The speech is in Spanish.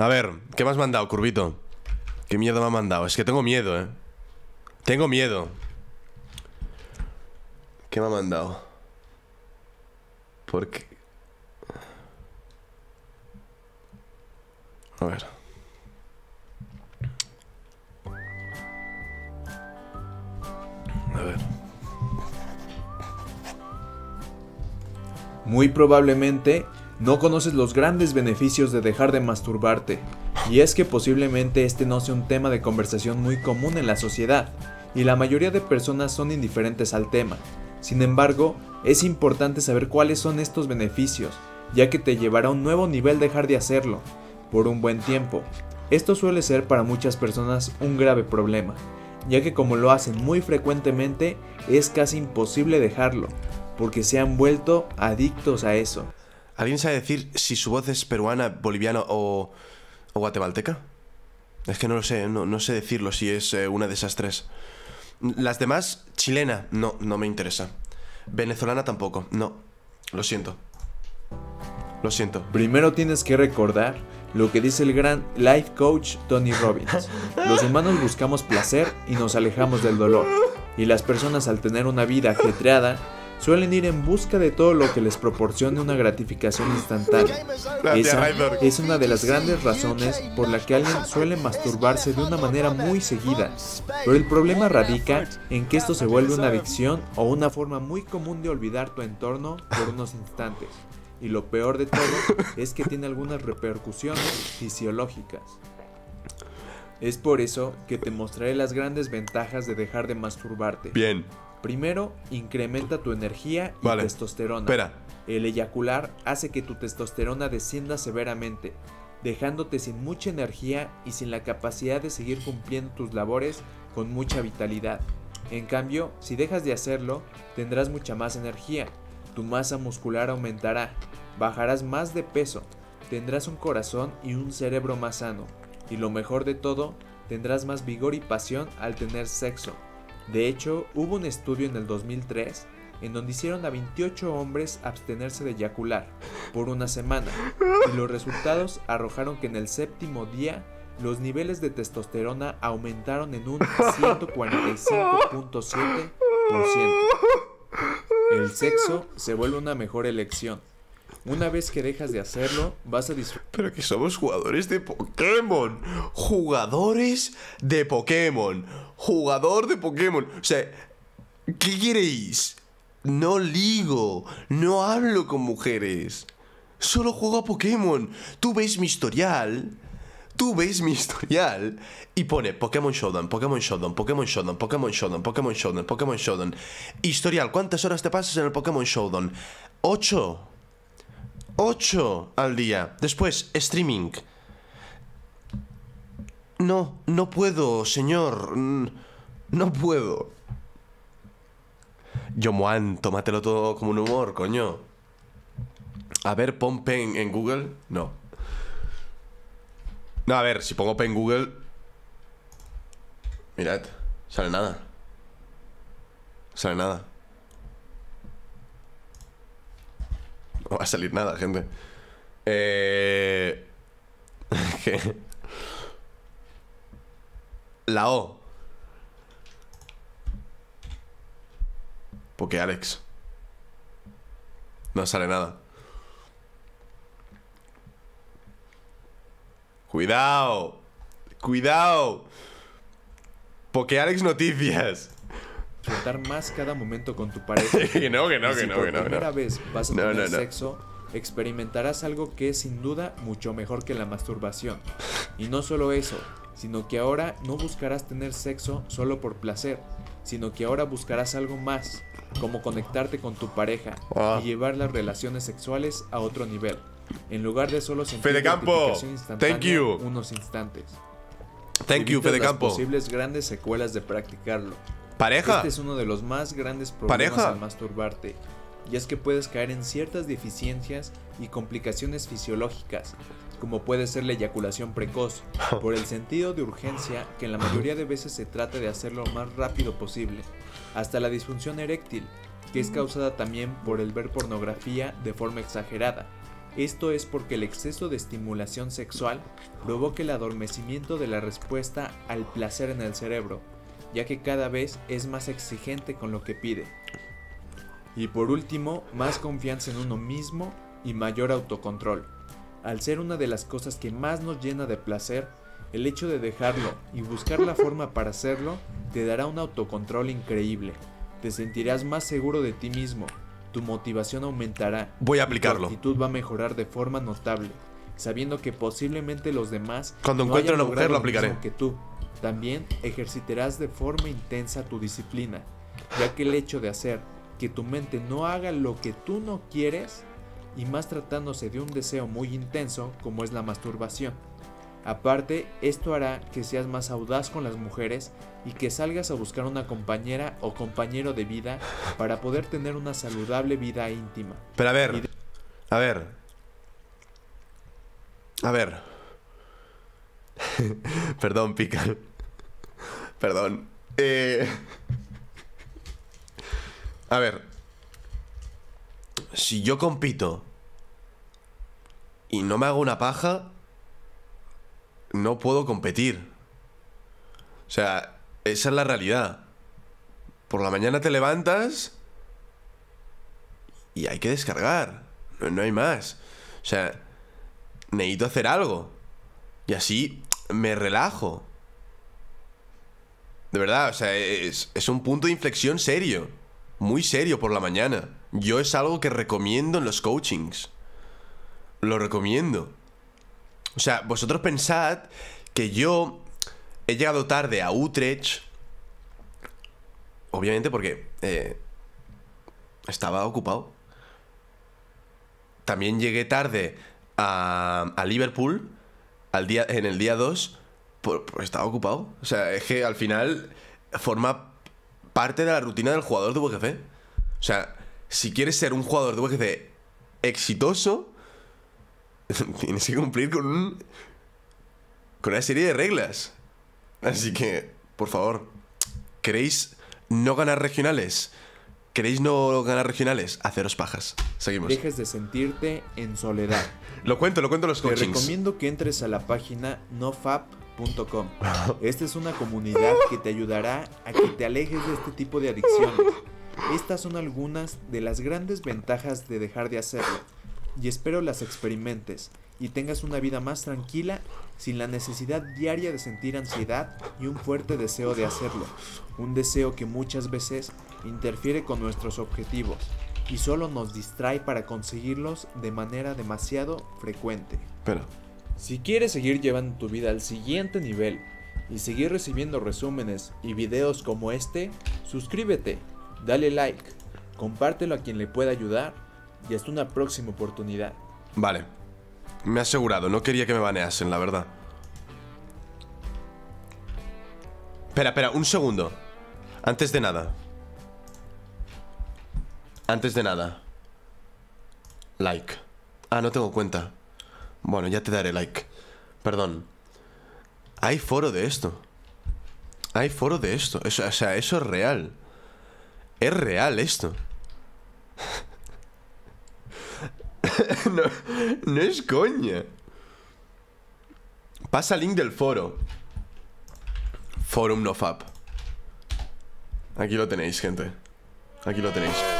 A ver, ¿qué me has mandado, Curvito? ¿Qué miedo me ha mandado? Es que tengo miedo, ¿eh? Tengo miedo. ¿Qué me ha mandado? Porque... A ver. A ver. Muy probablemente no conoces los grandes beneficios de dejar de masturbarte, y es que posiblemente este no sea un tema de conversación muy común en la sociedad, y la mayoría de personas son indiferentes al tema. Sin embargo, es importante saber cuáles son estos beneficios, ya que te llevará a un nuevo nivel dejar de hacerlo, por un buen tiempo. Esto suele ser para muchas personas un grave problema, ya que como lo hacen muy frecuentemente, es casi imposible dejarlo, porque se han vuelto adictos a eso. ¿Alguien sabe decir si su voz es peruana, boliviana o, guatemalteca? Es que no lo sé, no, no sé decirlo si es eh, una de esas tres. Las demás, chilena, no, no me interesa. Venezolana tampoco, no. Lo siento. Lo siento. Primero tienes que recordar lo que dice el gran life coach Tony Robbins. Los humanos buscamos placer y nos alejamos del dolor. Y las personas al tener una vida ajetreada suelen ir en busca de todo lo que les proporcione una gratificación instantánea. Esa es una de las grandes razones por la que alguien suele masturbarse de una manera muy seguida. Pero el problema radica en que esto se vuelve una adicción o una forma muy común de olvidar tu entorno por unos instantes. Y lo peor de todo es que tiene algunas repercusiones fisiológicas. Es por eso que te mostraré las grandes ventajas de dejar de masturbarte. Bien. Primero, incrementa tu energía y Vale. testosterona. Espera. El eyacular hace que tu testosterona descienda severamente, dejándote sin mucha energía y sin la capacidad de seguir cumpliendo tus labores con mucha vitalidad. En cambio, si dejas de hacerlo, tendrás mucha más energía, tu masa muscular aumentará, bajarás más de peso, tendrás un corazón y un cerebro más sano, y lo mejor de todo, tendrás más vigor y pasión al tener sexo. De hecho, hubo un estudio en el 2003 en donde hicieron a 28 hombres abstenerse de eyacular por una semana y los resultados arrojaron que en el séptimo día los niveles de testosterona aumentaron en un 145.7%. El sexo se vuelve una mejor elección. Una vez que dejas de hacerlo, vas a disfrutar Pero que somos jugadores de Pokémon. Jugadores de Pokémon. Jugador de Pokémon. O sea, ¿qué queréis? No ligo. No hablo con mujeres. Solo juego a Pokémon. Tú ves mi historial. Tú ves mi historial y pone Pokémon Showdown, Pokémon Showdown, Pokémon Showdown, Pokémon Showdown, Pokémon Showdown, Pokémon Showdown. Historial, ¿cuántas horas te pasas en el Pokémon Showdown? ¡Ocho! 8 al día. Después, streaming. No, no puedo, señor. No puedo. Yo, Moan, tómatelo todo como un humor, coño. A ver, pon pen en Google. No. No, a ver, si pongo pen en Google. Mirad, sale nada. Sale nada. No va a salir nada, gente. Eh... La O. Porque Alex. No sale nada. Cuidado. Cuidado. Porque Alex Noticias. Más cada momento con tu pareja. que no, que Y no, si que no, por que no. primera no. vez vas a No, tener no, sexo, experimentarás algo que es sin duda mucho mejor que la masturbación. Y no solo eso, sino que ahora no buscarás tener sexo solo por placer, sino que ahora buscarás algo más, como conectarte con tu pareja Ah. y llevar las relaciones sexuales a otro nivel, en lugar de solo sentir Fede Campo, thank you. unos instantes. Thank you, Fede las Campo. posibles grandes secuelas de practicarlo. Pareja. Este es uno de los más grandes problemas Pareja. al masturbarte, y es que puedes caer en ciertas deficiencias y complicaciones fisiológicas, como puede ser la eyaculación precoz, por el sentido de urgencia que en la mayoría de veces se trata de hacerlo lo más rápido posible, hasta la disfunción eréctil, que es causada también por el ver pornografía de forma exagerada, Esto es porque el exceso de estimulación sexual provoca el adormecimiento de la respuesta al placer en el cerebro, ya que cada vez es más exigente con lo que pide. Y por último, más confianza en uno mismo y mayor autocontrol. Al ser una de las cosas que más nos llena de placer, el hecho de dejarlo y buscar la forma para hacerlo te dará un autocontrol increíble. Te sentirás más seguro de ti mismo, tu motivación aumentará. Voy a y Tu aplicarlo. actitud va a mejorar de forma notable, sabiendo que posiblemente los demás Cuando no encuentre hayan una mujer, logrado lo aplicaré. que tú. También ejercitarás de forma intensa tu disciplina, ya que el hecho de hacer que tu mente no haga lo que tú no quieres, y más tratándose de un deseo muy intenso como es la masturbación. Aparte, esto hará que seas más audaz con las mujeres y que salgas a buscar una compañera o compañero de vida para poder tener una saludable vida íntima. Pero a ver, a ver. A ver. Perdón, pica. Perdón. Eh... A ver. Si yo compito y no me hago una paja, no puedo competir. O sea, esa es la realidad. Por la mañana te levantas y hay que descargar. No, no hay más. O sea, necesito hacer algo. Y así me relajo. De verdad, o sea, es, es un punto de inflexión serio. Muy serio por la mañana. Yo es algo que recomiendo en los coachings. Lo recomiendo. O sea, vosotros pensad que yo he llegado tarde a Utrecht. Obviamente porque eh, estaba ocupado. También llegué tarde a, a Liverpool al día, en el día 2 por, por estaba ocupado. O sea, es que al final forma parte de la rutina del jugador de VGC. O sea, si quieres ser un jugador de VGC exitoso, tienes que cumplir con un, con una serie de reglas. Así que, por favor, ¿queréis no ganar regionales? ¿Queréis no ganar regionales? Haceros pajas. Seguimos. Dejes de sentirte en soledad. Lo cuento, lo cuento en los Te coachings. recomiendo que entres a la página nofap.com. Esta es una comunidad que te ayudará a que te alejes de este tipo de adicciones. Estas son algunas de las grandes ventajas de dejar de hacerlo. Y espero las experimentes y tengas una vida más tranquila sin la necesidad diaria de sentir ansiedad y un fuerte deseo de hacerlo. Un deseo que muchas veces interfiere con nuestros objetivos y solo nos distrae para conseguirlos de manera demasiado frecuente. Espera. Si quieres seguir llevando tu vida al siguiente nivel y seguir recibiendo resúmenes y videos como este, suscríbete, dale like, compártelo a quien le pueda ayudar y hasta una próxima oportunidad. Vale. Me he asegurado, no quería que me baneasen, la verdad. Espera, espera, un segundo. Antes de nada. Antes de nada. Like. Ah, no tengo cuenta. Bueno, ya te daré like. Perdón. Hay foro de esto. Hay foro de esto. Eso, o sea, eso es real. Es real esto. no, no es coña. Pasa link del foro. Forum NoFap. Aquí lo tenéis, gente. Aquí lo tenéis.